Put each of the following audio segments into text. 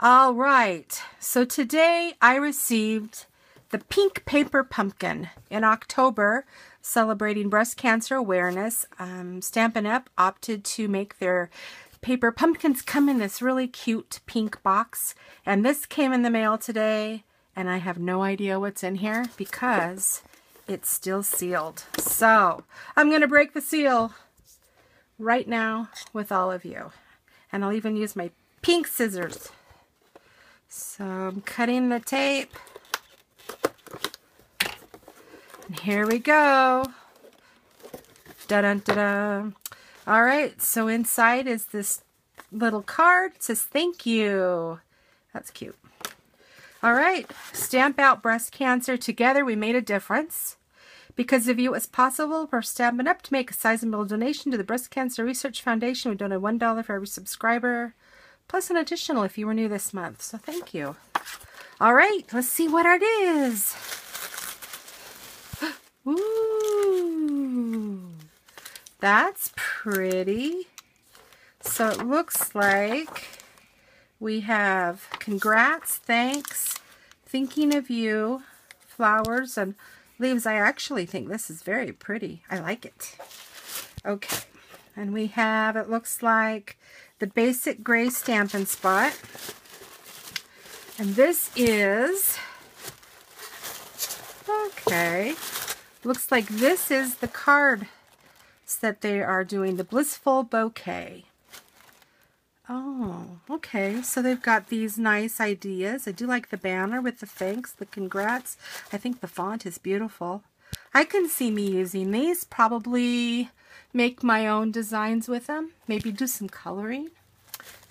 All right, so today I received the pink paper pumpkin in October celebrating breast cancer awareness. Um, Stampin' Up! opted to make their paper pumpkins come in this really cute pink box and this came in the mail today and I have no idea what's in here because it's still sealed. So I'm going to break the seal right now with all of you. And I'll even use my pink scissors. So I'm cutting the tape. And here we go. Da-dun-da-dun. All right, so inside is this little card. It says, thank you. That's cute. All right, stamp out breast cancer. Together we made a difference. Because of you, it was possible for Stampin' Up! to make a sizable donation to the Breast Cancer Research Foundation. We donate $1 for every subscriber, plus an additional if you were new this month. So thank you. All right, let's see what it is. Ooh, that's pretty. So it looks like we have congrats, thanks, thinking of you, flowers, and leaves. I actually think this is very pretty. I like it. Okay. And we have, it looks like, the basic gray Stampin' Spot. And this is, okay, looks like this is the card that they are doing, the Blissful Bouquet. Oh, okay. So they've got these nice ideas. I do like the banner with the thanks, the congrats. I think the font is beautiful. I can see me using these. Probably make my own designs with them. Maybe do some coloring.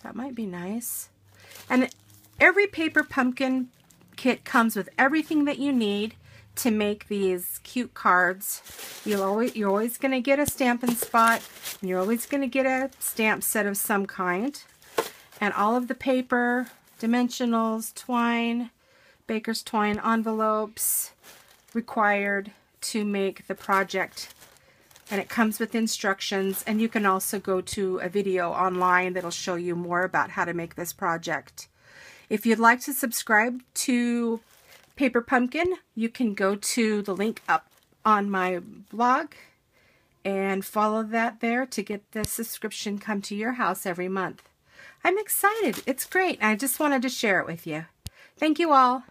That might be nice. And every paper pumpkin kit comes with everything that you need to make these cute cards. You'll always, you're always going to get a Stampin' Spot. And you're always going to get a stamp set of some kind. And all of the paper, dimensionals, twine, baker's twine envelopes required to make the project. And it comes with instructions. And you can also go to a video online that'll show you more about how to make this project. If you'd like to subscribe to Paper Pumpkin, you can go to the link up on my blog and follow that there to get the subscription come to your house every month. I'm excited. It's great. I just wanted to share it with you. Thank you all.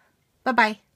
Bye-bye.